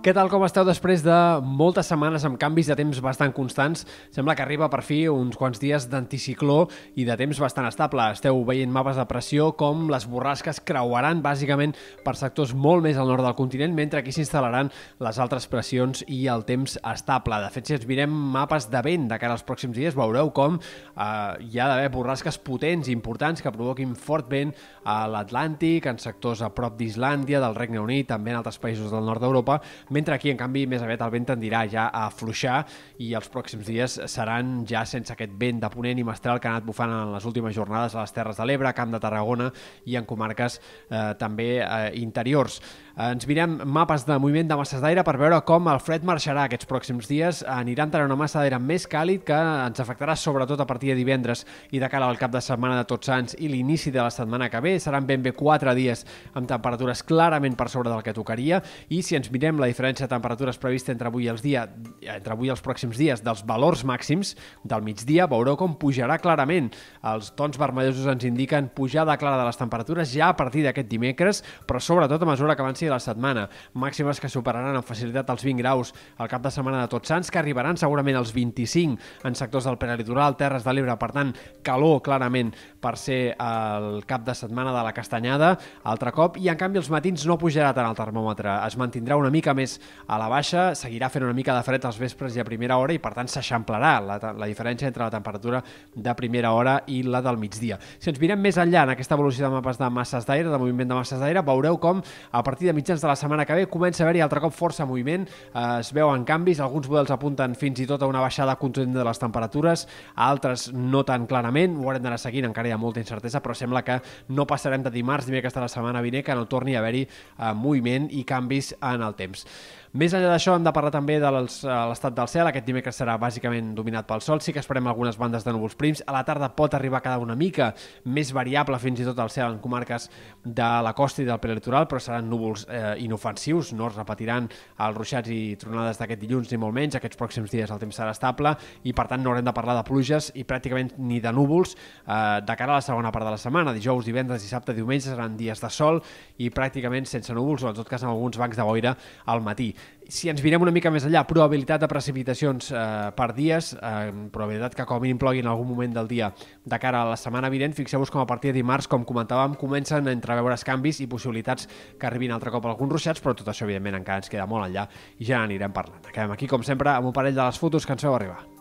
Què tal com esteu després de moltes setmanes amb canvis de temps bastant constants? Sembla que arriba per fi uns quants dies d'anticicló i de temps bastant estable. Esteu veient mapes de pressió com les borrasques creuaran bàsicament per sectors molt més al nord del continent, mentre aquí s'instal·laran les altres pressions i el temps estable. De fet, si ens mirem mapes de vent de cara als pròxims dies, veureu com eh, hi ha d'haver borrasques potents i importants que provoquin fort vent a l'Atlàntic, en sectors a prop d'Islàndia, del Regne Unit, també en altres països del nord d'Europa, mentre aquí, en canvi, més aviat el vent tendirà ja a afluixar i els pròxims dies seran ja sense aquest vent de ponent i mestral que ha anat bufant en les últimes jornades a les Terres de l'Ebre, Camp de Tarragona i en comarques eh, també eh, interiors. Eh, ens mirem mapes de moviment de masses d'aire per veure com el fred marxarà aquests pròxims dies. Anirà entrant una massa d'aire més càlid que ens afectarà sobretot a partir de divendres i de cara al cap de setmana de Tots Sants i l'inici de la setmana que ve. Seran ben bé 4 dies amb temperatures clarament per sobre del que tocaria i si ens mirem la diferència de temperatures prevista entre avui, els dia, entre avui i els pròxims dies dels valors màxims del migdia, veureu com pujarà clarament. Els tons vermellosos ens indiquen pujada clara de les temperatures ja a partir d'aquest dimecres, però sobretot a mesura que avanci la setmana. Màximes que superaran amb facilitat els 20 graus al cap de setmana de Tots Sants, que arribaran segurament als 25 en sectors del prelitoral, Terres de l'Ebre, per tant, calor clarament per ser el cap de setmana de la Castanyada, altre cop, i en canvi els matins no pujarà tant el termòmetre, es mantindrà una mica més a la baixa, seguirà fent una mica de fred als vespres i a primera hora i per tant s'eixamplarà la, la diferència entre la temperatura de primera hora i la del migdia. Si ens mirem més enllà en aquesta evolució de mapes de masses d'aire, de moviment de masses d'aire, veureu com a partir de mitjans de la setmana que ve comença a haver-hi altre cop força moviment, eh, es veuen canvis, alguns models apunten fins i tot a una baixada contundent de les temperatures, altres no tan clarament, ho haurem d'anar seguint, encara hi ha molta incertesa, però sembla que no passarem de dimarts, dimecres de la setmana vinent, que no torni a haver-hi eh, moviment i canvis en el temps. Més enllà d'això, hem de parlar també de eh, l'estat del cel. Aquest dimecres serà bàsicament dominat pel sol. Sí que esperem algunes bandes de núvols prims. A la tarda pot arribar a quedar una mica més variable fins i tot el cel en comarques de la costa i del prelitoral, però seran núvols eh, inofensius. No es repetiran els ruixats i tronades d'aquest dilluns ni molt menys. Aquests pròxims dies el temps serà estable i per tant no haurem de parlar de pluges i pràcticament ni de núvols eh, de cara a la segona part de la setmana. Dijous, divendres, dissabte, diumenge seran dies de sol i pràcticament sense núvols o en tot cas amb alguns bancs de boira al matí si ens mirem una mica més enllà, probabilitat de precipitacions eh, per dies, eh, probabilitat que com a mínim plogui en algun moment del dia de cara a la setmana vinent, fixeu-vos com a partir de dimarts, com comentàvem, comencen a entreveure's canvis i possibilitats que arribin altre cop alguns ruixats, però tot això evidentment encara ens queda molt enllà i ja n'anirem parlant. Acabem aquí, com sempre, amb un parell de les fotos que ens feu arribar.